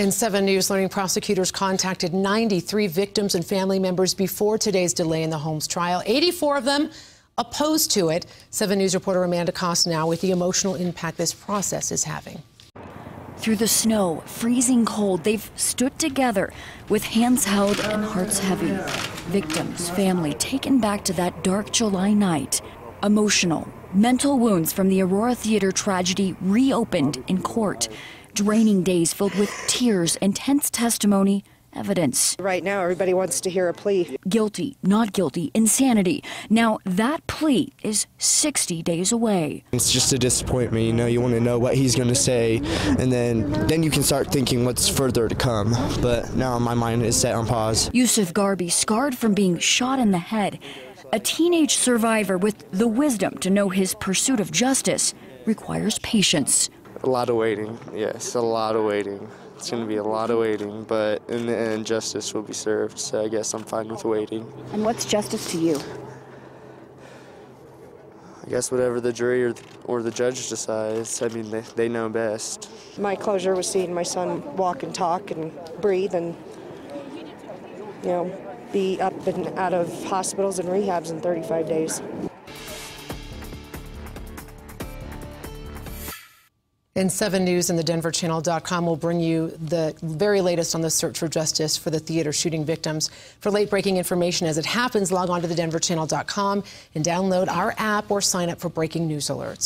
In 7 News, learning prosecutors contacted 93 victims and family members before today's delay in the Holmes trial. 84 of them opposed to it. 7 News reporter Amanda Kost now with the emotional impact this process is having. Through the snow, freezing cold, they've stood together with hands held and hearts heavy. Victims, family taken back to that dark July night. Emotional, mental wounds from the Aurora Theater tragedy reopened in court draining days filled with tears, intense testimony, evidence. Right now, everybody wants to hear a plea. Guilty, not guilty, insanity. Now, that plea is 60 days away. It's just a disappointment, you know, you want to know what he's going to say, and then, then you can start thinking what's further to come. But now my mind is set on pause. Yousef Gharbi, scarred from being shot in the head, a teenage survivor with the wisdom to know his pursuit of justice requires patience. A lot of waiting, yes, a lot of waiting. It's going to be a lot of waiting, but in the end, justice will be served, so I guess I'm fine with waiting. And what's justice to you? I guess whatever the jury or, or the judge decides, I mean, they, they know best. My closure was seeing my son walk and talk and breathe and, you know, be up and out of hospitals and rehabs in 35 days. In 7 News and the DenverChannel.com will bring you the very latest on the search for justice for the theater shooting victims. For late breaking information as it happens, log on to the DenverChannel.com and download our app or sign up for breaking news alerts.